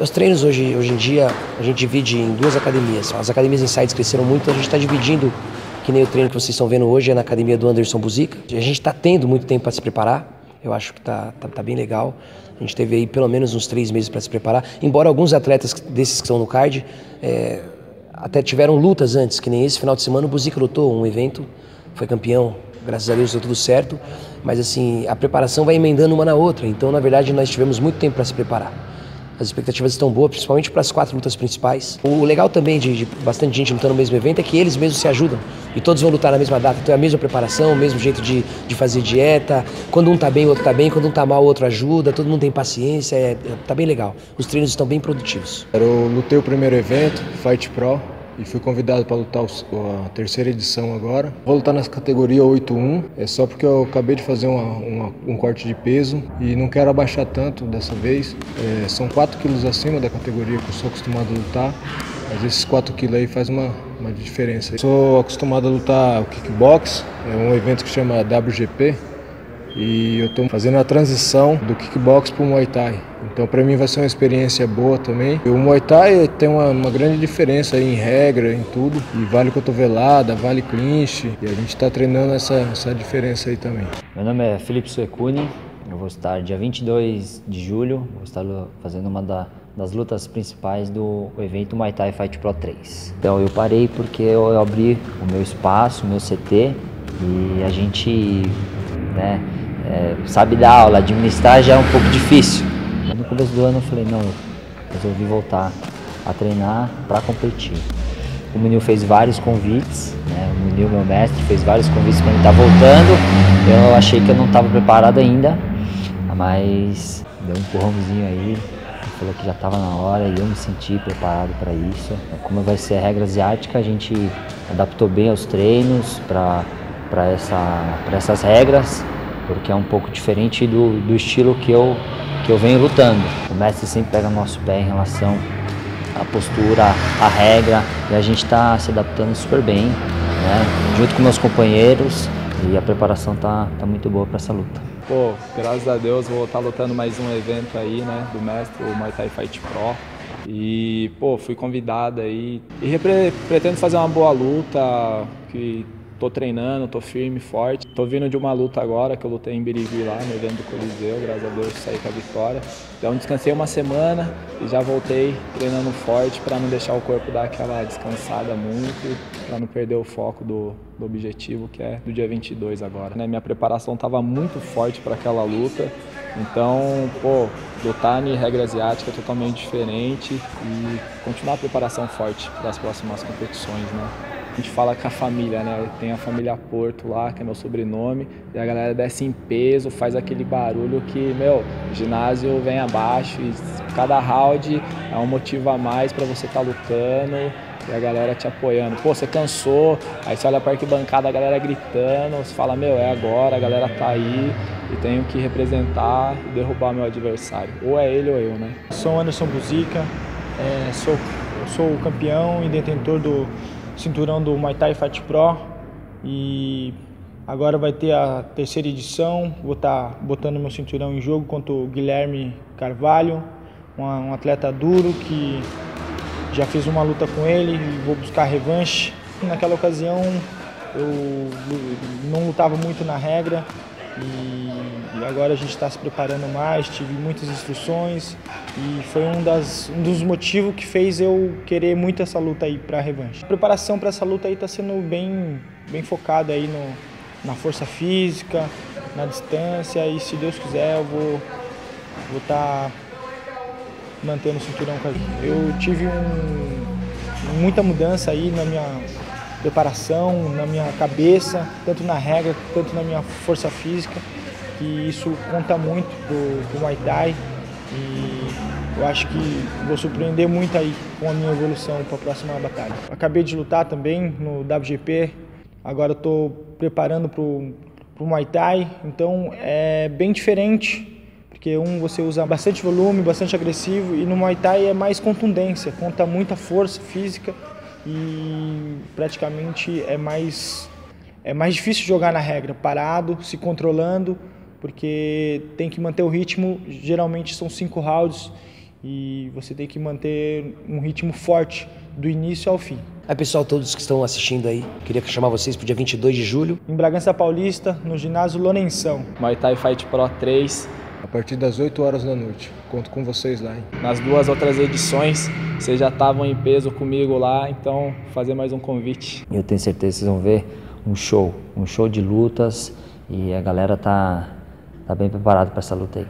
Os treinos hoje, hoje em dia a gente divide em duas academias. As academias insights cresceram muito, a gente está dividindo, que nem o treino que vocês estão vendo hoje é na academia do Anderson Buzica. A gente está tendo muito tempo para se preparar, eu acho que está tá, tá bem legal. A gente teve aí pelo menos uns três meses para se preparar. Embora alguns atletas desses que estão no card é, até tiveram lutas antes, que nem esse final de semana o Buzica lutou um evento, foi campeão, graças a Deus deu tudo certo. Mas assim, a preparação vai emendando uma na outra. Então, na verdade, nós tivemos muito tempo para se preparar. As expectativas estão boas, principalmente para as quatro lutas principais. O legal também de, de, bastante gente lutando no mesmo evento é que eles mesmos se ajudam. E todos vão lutar na mesma data. Então é a mesma preparação, o mesmo jeito de, de fazer dieta. Quando um tá bem, o outro tá bem. Quando um tá mal, o outro ajuda. Todo mundo tem paciência. É, é, tá bem legal. Os treinos estão bem produtivos. Eu lutei o primeiro evento, Fight Pro e fui convidado para lutar a terceira edição agora. Vou lutar nessa categoria 8-1, é só porque eu acabei de fazer uma, uma, um corte de peso e não quero abaixar tanto dessa vez. É, são 4 quilos acima da categoria que eu sou acostumado a lutar, mas esses 4 quilos aí faz uma, uma diferença. Sou acostumado a lutar o kickbox, é um evento que chama WGP, e eu estou fazendo a transição do kickbox para o Muay Thai. Então para mim vai ser uma experiência boa também. O Muay Thai tem uma, uma, grande diferença em regra, em tudo. E vale cotovelada, vale clinch. E a gente está treinando essa, essa diferença aí também. Meu nome é Felipe Suecuni. Eu vou estar dia 22 de julho, vou estar fazendo uma da, das lutas principais do evento Muay Thai Fight Pro 3. Então eu parei porque eu abri o meu espaço, o meu CT e a gente né, é, sabe dar aula, administrar já é um pouco difícil. No começo do ano eu falei, não, eu resolvi voltar a treinar para competir. O Munil fez vários convites, né? o Munil, meu mestre, fez vários convites para ele estar tá voltando. Eu achei que eu não estava preparado ainda, mas deu um empurrãozinho aí, falou que já estava na hora e eu me senti preparado para isso. Como vai ser a regra asiática, a gente adaptou bem aos treinos para essa, essas regras porque é um pouco diferente do, do estilo que eu, que eu venho lutando. O mestre sempre pega nosso pé em relação à postura, à regra, e a gente está se adaptando super bem, né? junto com meus companheiros, e a preparação tá, tá muito boa para essa luta. Pô, graças a Deus vou estar tá lutando mais um evento aí, né, do mestre, o Muay Thai Fight Pro. E, pô, fui convidado aí e pretendo fazer uma boa luta, que Tô treinando, tô firme, forte. Tô vindo de uma luta agora, que eu lutei em Birigui lá, no evento do Coliseu, graças a Deus saí com a vitória. Então descansei uma semana e já voltei treinando forte para não deixar o corpo dar aquela descansada muito, para não perder o foco do, do objetivo que é do dia 22 agora. Né? Minha preparação estava muito forte para aquela luta, então, pô, lutar em regra asiática é totalmente diferente e continuar a preparação forte para as próximas competições, né? A gente fala com a família, né? Tem a família Porto lá, que é meu sobrenome, e a galera desce em peso, faz aquele barulho que, meu, ginásio vem abaixo e cada round é um motivo a mais para você estar tá lutando e a galera te apoiando. Pô, você cansou, aí você olha para a arquibancada, a galera gritando, você fala, meu, é agora, a galera tá aí e tenho que representar e derrubar meu adversário. Ou é ele ou eu, né? Sou Anderson Buzica, é, sou, sou o campeão e detentor do cinturão do Muay Thai Fight Pro e agora vai ter a terceira edição. Vou estar tá botando meu cinturão em jogo contra o Guilherme Carvalho, um atleta duro que já fiz uma luta com ele e vou buscar revanche. Naquela ocasião eu não lutava muito na regra, e, agora a gente está se preparando mais, tive muitas instruções e foi um, das, um dos motivos que fez eu querer muito essa luta aí para a revanche. A preparação para essa luta aí está sendo bem, bem focada aí no, na força física, na distância e se Deus quiser eu vou vou estar tá mantendo o cinturão com a gente. Eu tive um, muita mudança aí na minha preparação, na minha cabeça, tanto na regra quanto na minha força física, que isso conta muito pro, pro Muay Thai e eu acho que vou surpreender muito aí com a minha evolução para a próxima batalha. Acabei de lutar também no WGP, agora estou preparando para o Muay Thai, então é bem diferente porque um você usa bastante volume, bastante agressivo e no Muay Thai é mais contundência, conta muita força física e praticamente é mais é mais difícil jogar na regra, parado, se controlando, porque tem que manter o ritmo. Geralmente são cinco rounds e você tem que manter um ritmo forte do início ao fim. Aí pessoal, todos que estão assistindo aí, queria chamar vocês para o dia 22 de julho. Em Bragança Paulista, no ginásio Lourenção. Muay Thai Fight Pro 3. A partir das 8 horas da noite. Conto com vocês lá, hein? Nas duas outras edições, vocês já estavam em peso comigo lá, então fazer mais um convite. Eu tenho certeza que vocês vão ver um show, um show de lutas e a galera tá, tá bem preparada para essa luta aí.